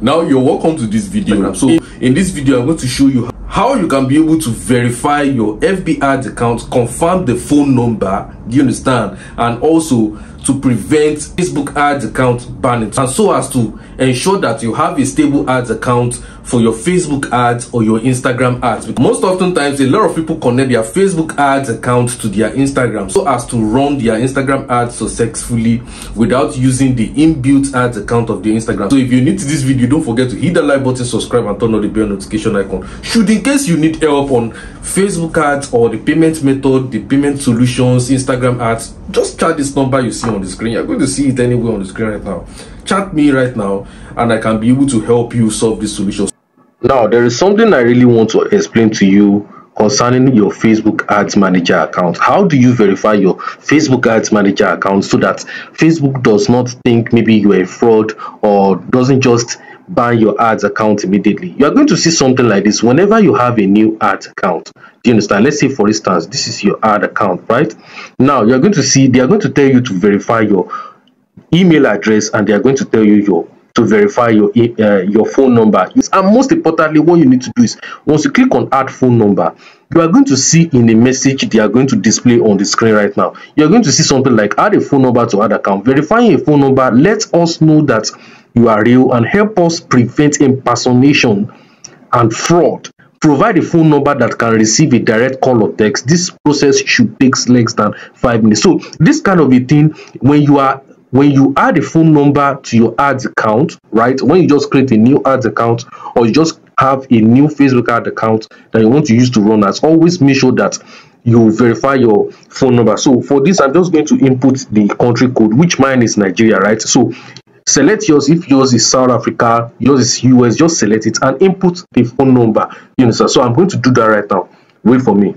now you're welcome to this video. So in this video i'm going to show you how you can be able to verify your fb ads account confirm the phone number do you understand? And also to prevent facebook ads account banning. And so as to ensure that you have a stable ads account for your facebook ads or your instagram ads. Most often times a lot of people connect their facebook ads account to their instagram. So as to run their instagram ads successfully without using the inbuilt ads account of the instagram. So if you need this video don't forget to hit the like button subscribe and turn on the bell notification icon. Should in case you need help on facebook ads or the payment method the payment solutions instagram ads just chat this number you see on the screen. You're going to see it anywhere on the screen right now. Chat me right now and i can be able to help you solve this solution. Now there is something i really want to explain to you concerning your facebook ads manager account. How do you verify your facebook ads manager account so that facebook does not think maybe you're a fraud or doesn't just ban your ads account immediately. You are going to see something like this whenever you have a new ads account. Do you understand? Let's say for instance this is your ad account right? Now you're going to see they are going to tell you to verify your email address and they are going to tell you your to verify your uh, your phone number. And most importantly what you need to do is once you click on add phone number you are going to see in a message they are going to display on the screen right now. You're going to see something like add a phone number to add account. Verifying a phone number lets us know that you are real and help us prevent impersonation and fraud. Provide a phone number that can receive a direct call or text. This process should take less than five minutes. So this kind of a thing when you are when you add a phone number to your ads account right when you just create a new ads account or you just have a new facebook ad account that you want to use to run ads always make sure that you verify your phone number. So for this i'm just going to input the country code which mine is nigeria right? So select yours. If yours is south africa yours is us just select it and input the phone number. You know so i'm going to do that right now. Wait for me.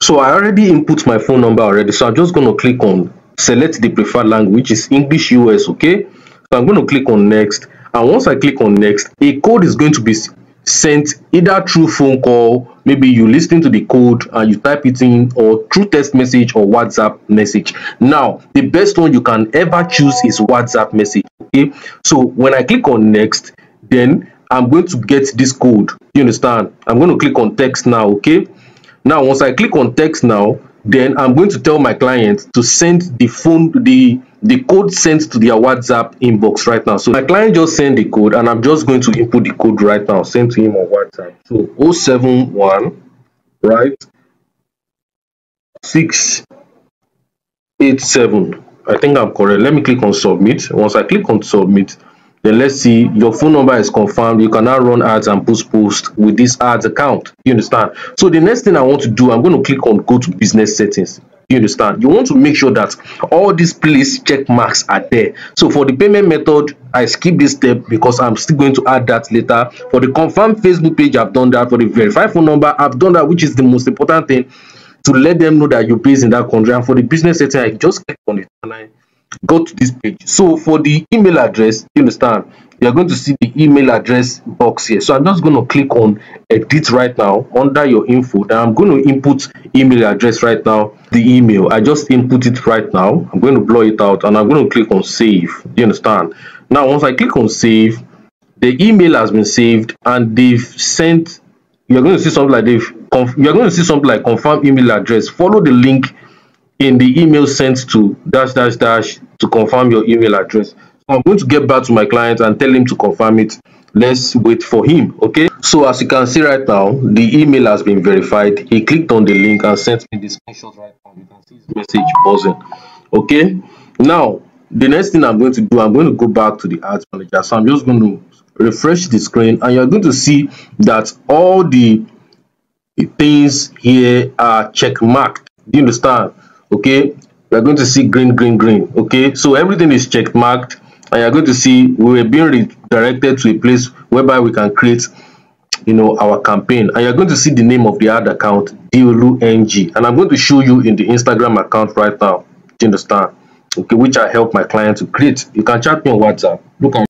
So i already input my phone number already. So i'm just going to click on select the preferred language is english us okay? So i'm going to click on next. And once i click on next a code is going to be sent either through phone call maybe you listen to the code and you type it in or through text message or whatsapp message. Now the best one you can ever choose is whatsapp message okay? So when i click on next then i'm going to get this code. You understand? I'm going to click on text now okay? Now once i click on text now then i'm going to tell my client to send the phone the the code sent to their whatsapp inbox right now. So my client just sent the code and i'm just going to input the code right now. Send to him on whatsapp. So 071 right? 687 i think i'm correct. Let me click on submit. Once i click on submit then let's see. Your phone number is confirmed. You can now run ads and post posts with this ads account. You understand? So the next thing i want to do i'm going to click on go to business settings you understand? You want to make sure that all these place check marks are there. So for the payment method i skip this step because i'm still going to add that later. For the confirmed facebook page i've done that. For the verified phone number i've done that which is the most important thing to let them know that you're based in that country. And for the business setting i just click on and i go to this page. So for the email address you understand you're going to see the email address box here. So i'm just going to click on edit right now under your info. Then i'm going to input email address right now the email. I just input it right now. I'm going to blur it out and i'm going to click on save. You understand? Now once i click on save the email has been saved and they've sent you're going to see something like they've you're going to see something like confirm email address. Follow the link in the email sent to dash dash dash to confirm your email address. So i'm going to get back to my client and tell him to confirm it. Let's wait for him okay? So as you can see right now the email has been verified. He clicked on the link and sent me the screenshot right now. You can see his message buzzing okay? Now the next thing i'm going to do i'm going to go back to the ads manager. So i'm just going to refresh the screen and you're going to see that all the things here are check marked do you understand? Okay we're going to see green green green okay? So everything is check marked and you're going to see we are being redirected to a place whereby we can create you know our campaign. And you're going to see the name of the ad account Diolu ng and i'm going to show you in the instagram account right now. Do you understand? Okay which i help my client to create. You can chat me on whatsapp. Look at